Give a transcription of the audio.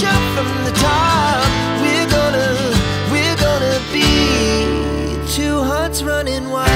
Shout from the top, we're gonna, we're gonna be two hearts running wild.